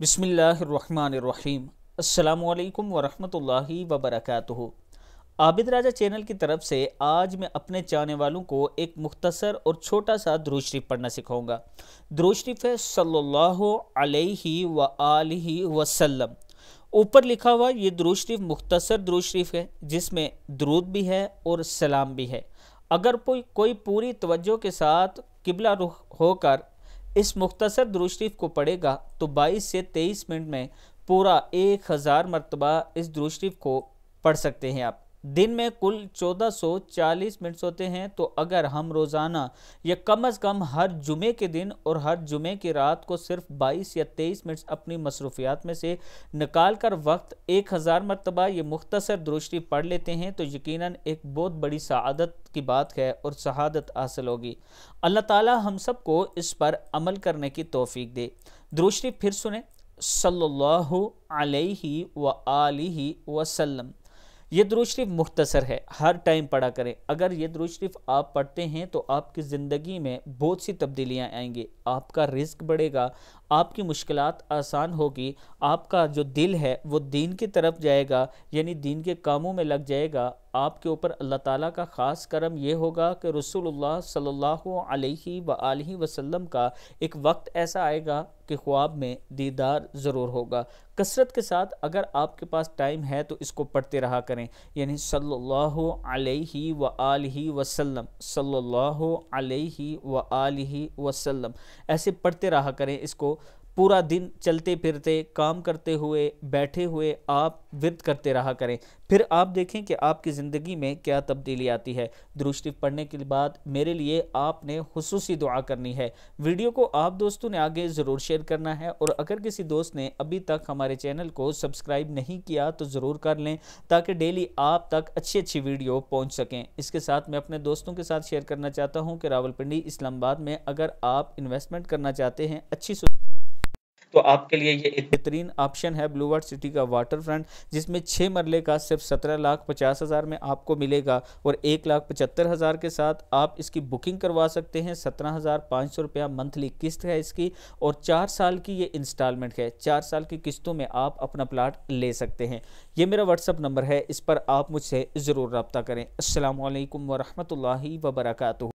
बिसमीम अल्लाम वरहमतुल्लाहि वबरकातुहू। आबिद राजा चैनल की तरफ़ से आज मैं अपने चाहने वालों को एक मुख्तसर और छोटा सा द्रूज शरीफ पढ़ना सिखाऊँगा। द्रूज शरीफ है सल्लल्लाहु अलैहि व आलिहि वसल्लम। ऊपर लिखा हुआ ये द्रूज शरीफ मुख्तसर द्रूज शरीफ है, जिसमें द्रूद भी है और सलाम भी है। अगर कोई कोई पूरी तवज्जो के साथ किबला रुख होकर इस मुख्तसर दुरुशरीफ को पढ़ेगा तो 22 से 23 मिनट में पूरा एक हज़ार मरतबा इस दुरुशरीफ को पढ़ सकते हैं आप। दिन में कुल 1440 मिनट्स होते हैं तो अगर हम रोज़ाना या कम अज़ कम हर जुमे के दिन और हर जुमे की रात को सिर्फ़ 22 या 23 मिनट्स अपनी मसरूफियात में से निकाल कर वक्त एक हज़ार मरतबा ये मुख्तसर दुरुश्री पढ़ लेते हैं तो यकीनन एक बहुत बड़ी सआदत की बात है और शहादत हासिल होगी। अल्लाह ताला हम सबको इस पर अमल करने की तोफ़ी दे। दुरुश्री फिर सुने। सल्लल्लाहु अलैहि व आलिहि वसल्लम। ये दरूज शरीफ मुख्तसर है, हर टाइम पढ़ा करें। अगर ये दरूज शरीफ आप पढ़ते हैं तो आपकी ज़िंदगी में बहुत सी तब्दीलियाँ आएँगी। आपका रिस्क बढ़ेगा, आपकी मुश्किल आसान होगी, आपका जो दिल है, वो दीन की तरफ़ जाएगा, यानी दीन के कामों में लग जाएगा। आपके ऊपर अल्लाह ताला का ख़ास करम ये होगा कि रसूलुल्लाह सल्लल्लाहु अलैहि वसल्लम का एक वक्त ऐसा आएगा कि ख्वाब में दीदार ज़रूर होगा। कसरत के साथ अगर आपके पास टाइम है तो इसको पढ़ते रहा करें। यानी सल्लल्लाहु अलैहि व आलिहि वसल्लम, सल्लल्लाहु अलैहि व आलिहि वसल्लम, ऐसे पढ़ते रहा करें इसको। पूरा दिन चलते फिरते, काम करते हुए, बैठे हुए आप विरत करते रहा करें। फिर आप देखें कि आपकी ज़िंदगी में क्या तब्दीली आती है। दृष्टि पढ़ने के बाद मेरे लिए आपने खसूस दुआ करनी है। वीडियो को आप दोस्तों ने आगे ज़रूर शेयर करना है और अगर किसी दोस्त ने अभी तक हमारे चैनल को सब्सक्राइब नहीं किया तो ज़रूर कर लें ताकि डेली आप तक अच्छी अच्छी वीडियो पहुँच सकें। इसके साथ मैं अपने दोस्तों के साथ शेयर करना चाहता हूँ कि रावलपिंडी इस्लामाबाद में अगर आप इन्वेस्टमेंट करना चाहते हैं, अच्छी तो आपके लिए ये एक बेहतरीन ऑप्शन है ब्लू वर्ड सिटी का वाटर फ्रंट जिसमें छः मरले का सिर्फ़ सत्रह लाख पचास हज़ार में आपको मिलेगा और एक लाख पचहत्तर हज़ार के साथ आप इसकी बुकिंग करवा सकते हैं। सत्रह हज़ार पाँच सौ रुपया मंथली किस्त है इसकी और चार साल की ये इंस्टॉलमेंट है। चार साल की किस्तों में आप अपना प्लाट ले सकते हैं। ये मेरा व्हाट्सअप नंबर है, इस पर आप मुझसे ज़रूर रबता करें। असल वरहमल वर्का